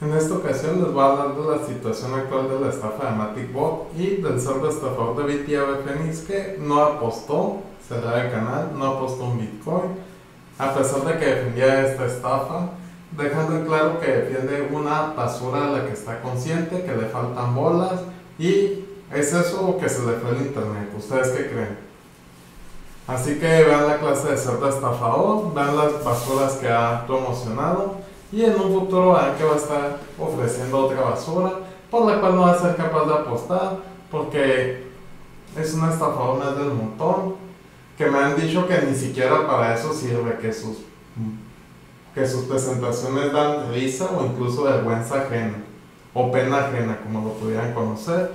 En esta ocasión les voy a hablar de la situación actual de la estafa de Matic Bot y del cerdo estafador de BTAB Phoenix que no apostó, cerró el canal, no apostó un Bitcoin, a pesar de que defendía esta estafa, dejando en claro que defiende una basura de la que está consciente, que le faltan bolas y es eso o que se le fue el internet. ¿Ustedes qué creen? Así que vean la clase de cerdo estafador, vean las basuras que ha promocionado y en un futuro que va a estar ofreciendo otra basura por la cual no va a ser capaz de apostar porque es una estafadora del montón que me han dicho que ni siquiera para eso sirve que sus que sus presentaciones dan risa o incluso vergüenza ajena o pena ajena como lo pudieran conocer.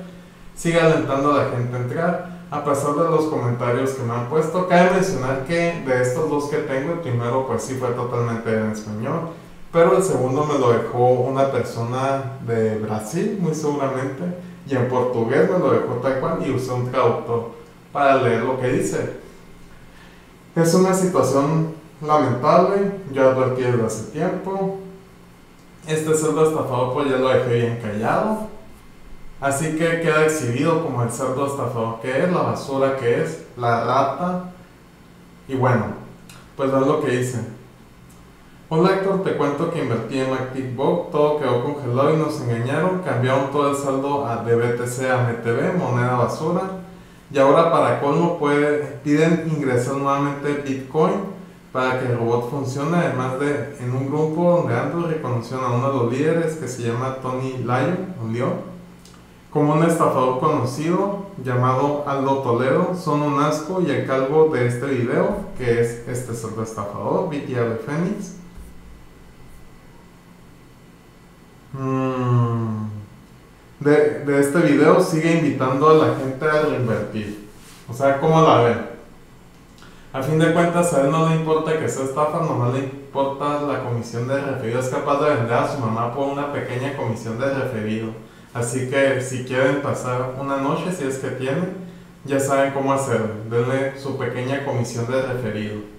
Sigue alentando a la gente a entrar. A pesar de los comentarios que me han puesto cabe mencionar que de estos dos que tengo el primero pues sí fue totalmente en español pero el segundo me lo dejó una persona de Brasil, muy seguramente, y en portugués me lo dejó tal cual y usé un traductor para leer lo que dice. Es una situación lamentable, yo advertí desde hace tiempo. Este cerdo estafador pues ya lo dejé bien callado. Así que queda exhibido como el cerdo estafador que es, la basura que es, la rata. Y bueno, pues es lo que dice. Hola Héctor, te cuento que invertí en MacTickBot, todo quedó congelado y nos engañaron, cambiaron todo el saldo a, de BTC a MTB, moneda basura, y ahora para colmo puede, piden ingresar nuevamente Bitcoin para que el robot funcione, además de en un grupo donde Andrew reconoció a uno de los líderes que se llama Tony Lyon, como un estafador conocido llamado Aldo Toledo, son un asco y el calvo de este video, que es este cerdo estafador, BTR Phoenix, Mm. de, de, este video sigue invitando a la gente a reinvertir. O sea, ¿cómo la ven? A fin de cuentas, a él no le importa que sea estafa, nomás le importa la comisión de referido. Es capaz de vender a su mamá por una pequeña comisión de referido. Así que si quieren pasar una noche, si es que tienen, ya saben cómo hacerlo. Denle su pequeña comisión de referido.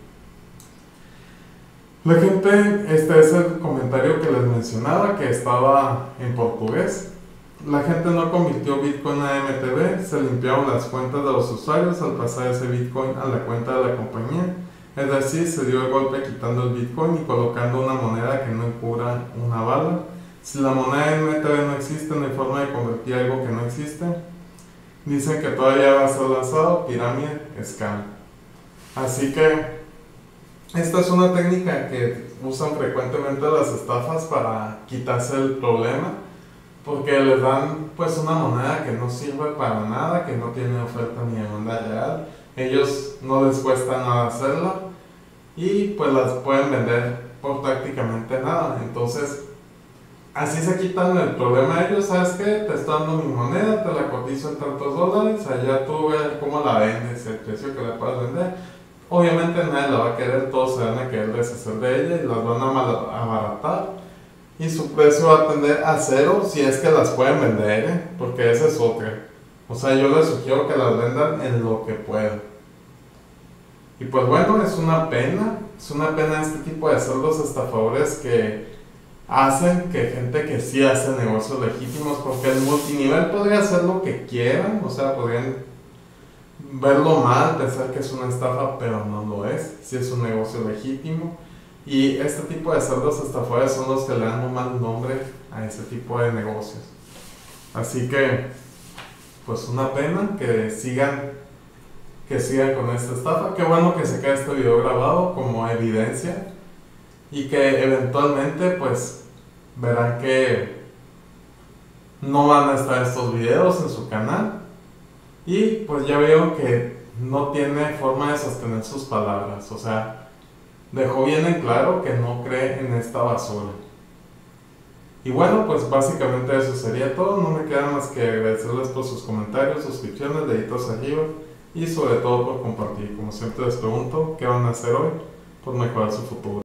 La gente, este es el comentario que les mencionaba, que estaba en portugués. La gente no convirtió Bitcoin a MTB, se limpiaron las cuentas de los usuarios al pasar ese Bitcoin a la cuenta de la compañía. Es decir, se dio el golpe quitando el Bitcoin y colocando una moneda que no encubra una bala. Si la moneda MTB no existe, no hay forma de convertir algo que no existe. Dicen que todavía va a ser lanzado pirámide scam. Así que esta es una técnica que usan frecuentemente las estafas para quitarse el problema, porque les dan pues una moneda que no sirve para nada, que no tiene oferta ni demanda real. Ellos no les cuesta nada hacerla y pues las pueden vender por prácticamente nada. Entonces, así se quitan el problema ellos, ¿sabes qué? Te estoy dando mi moneda, te la cotizo en tantos dólares, allá tú ves cómo la vendes, el precio que la puedes vender Obviamente nadie la va a querer, todos se van a querer deshacer de ella y las van a abaratar. Y su precio va a tender a cero si es que las pueden vender, ¿eh? porque esa es otra. O sea, yo les sugiero que las vendan en lo que puedan. Y pues bueno, es una pena, es una pena este tipo de cerdos estafadores que hacen que gente que sí hace negocios legítimos, porque el multinivel podría hacer lo que quieran, o sea, podrían verlo mal, pensar que es una estafa, pero no lo es, si es un negocio legítimo. Y este tipo de cerdos estafadores son los que le dan un mal nombre a ese tipo de negocios. Así que, pues una pena que sigan, que sigan con esta estafa. Qué bueno que se quede este video grabado como evidencia y que eventualmente, pues, verán que no van a estar estos videos en su canal y pues ya veo que no tiene forma de sostener sus palabras, o sea, dejó bien en claro que no cree en esta basura. Y bueno, pues básicamente eso sería todo, no me queda más que agradecerles por sus comentarios, suscripciones, deditos arriba y sobre todo por compartir. Como siempre les pregunto, ¿qué van a hacer hoy por mejorar su futuro?